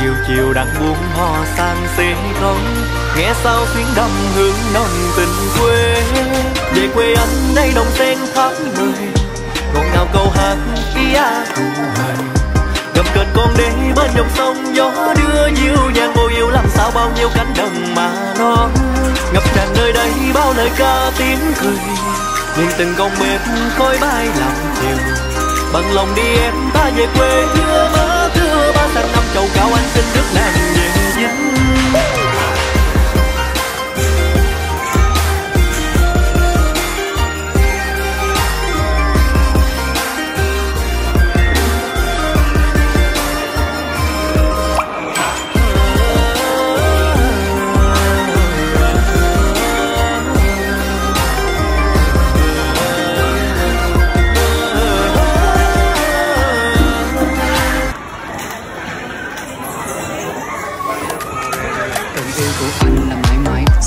chiều chiều đang buông hoa sang xế không nghe sao tiếng đầm hương non tình quê. Về quê anh đây đồng sen tháng người ngọt ngào câu hát ia cụ hành gầm kênh con đê bên dòng sông, gió đưa dịu nhàng bồ yêu làm sao bao nhiêu cánh đồng mà non ngập tràn nơi đây bao lời ca tiếng cười. Nhìn từng con bếp khói bay làm chiều. Bằng lòng đi em ta về quê thưa mơ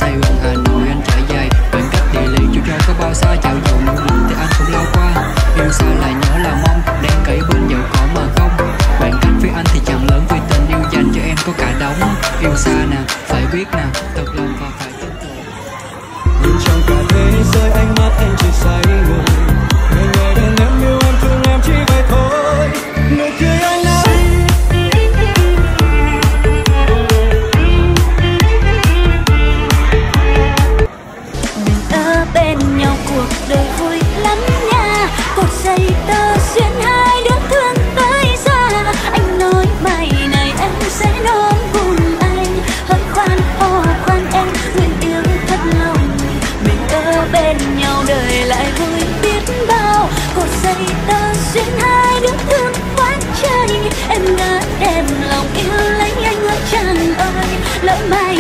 Sài Gòn Hà Nội anh trải dài. Khoảng cách địa lý dù cho có bao xa? Dạo dầu nụ đường thì anh cũng lao qua. Yêu xa là nhớ là mong Đang cậy bên dậu cỏ mà không. Khoảng cách với anh thì chẳng lớn Vì tình yêu dành cho em có cả đống. Yêu xa nè, phải biết nè Thật lòng và phải tin tưởng. Nhìn trong cả thế giới ánh mắt anh chỉ say người. dây tơ xuyên hai đứa thương tới ra anh nói bài này em sẽ đón buồn anh. Hỡi khoan khoan em nguyện yêu thật lòng. Mình ở bên nhau đời lại vui biết bao. Cột dây tơ xuyên hai đứa thương quá trời. Em đã đem lòng yêu lấy anh ơi chàng ơi. Lỡ mai